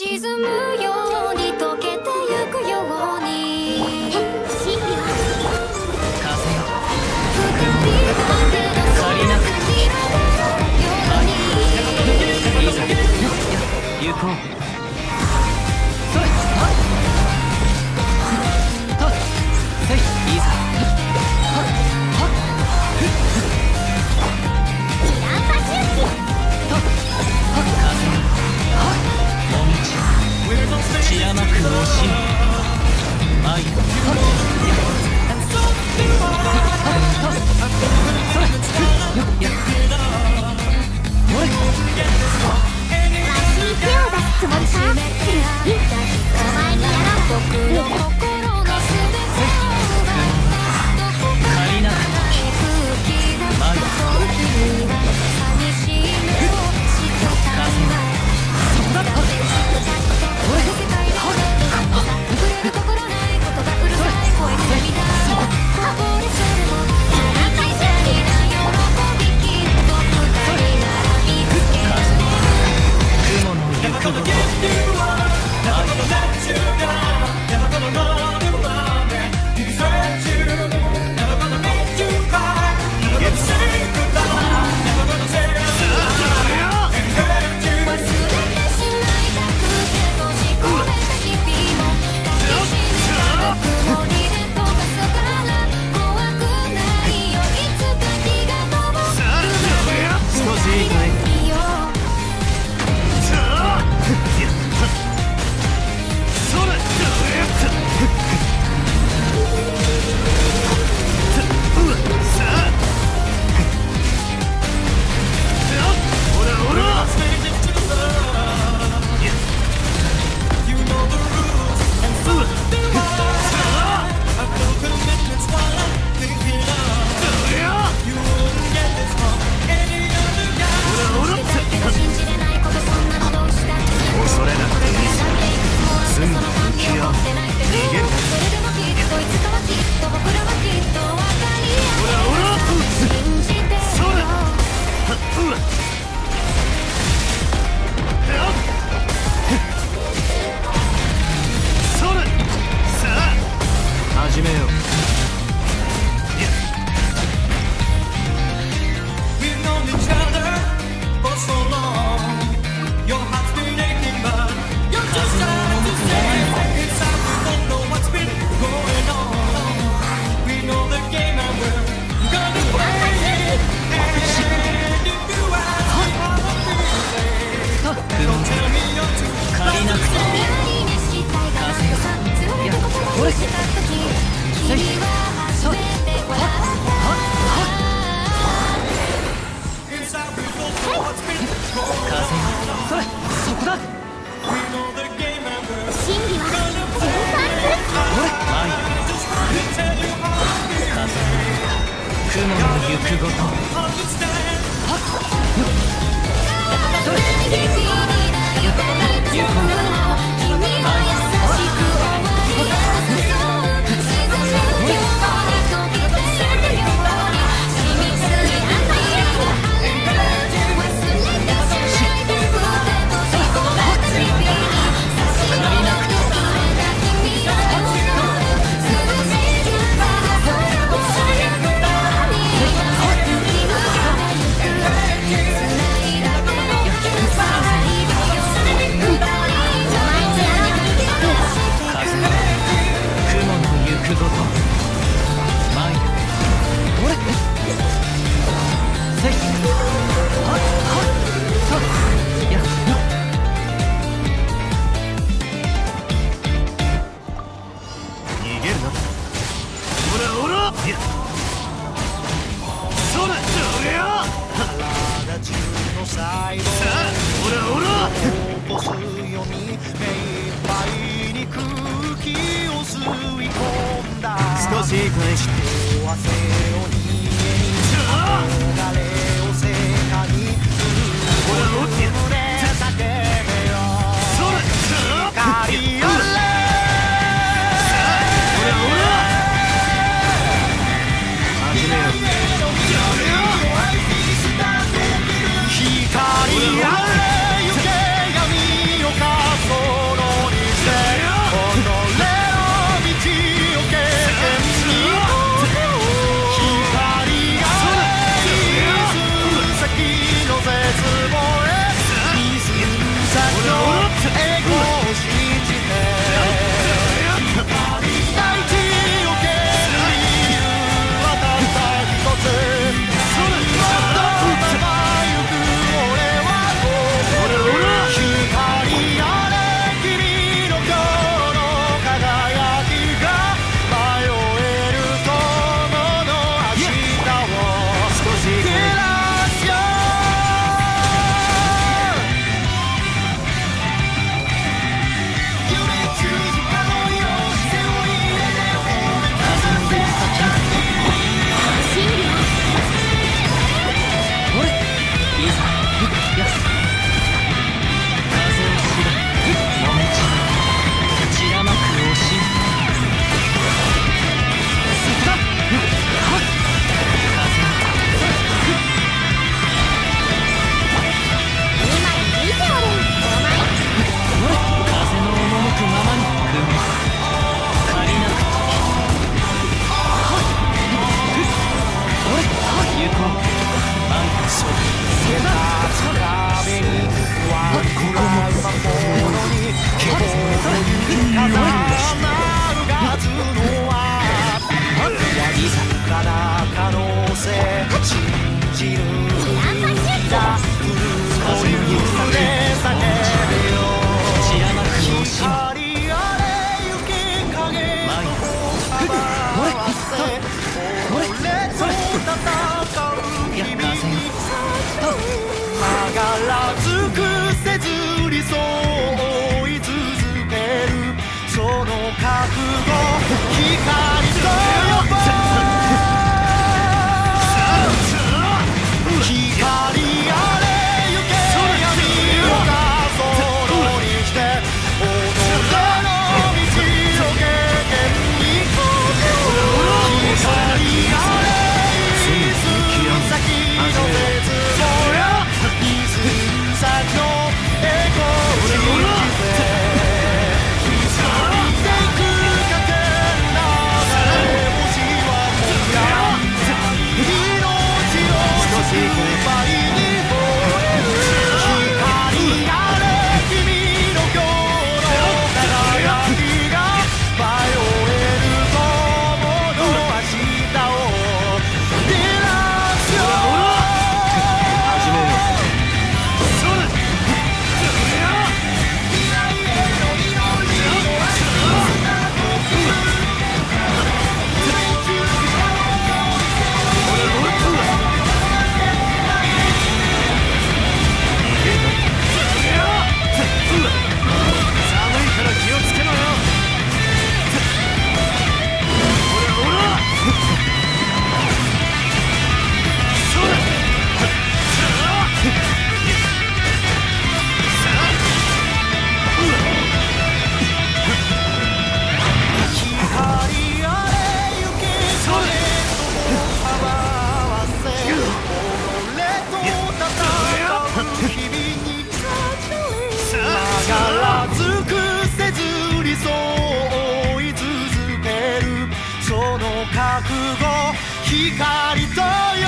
沈むように溶けてゆくように。真理は風よ。光が借りなくよ。うにぞこうしそれそこだ真理は風雲の行くごと。行こう吸い込んだ。少し返して幸福把一。光と夜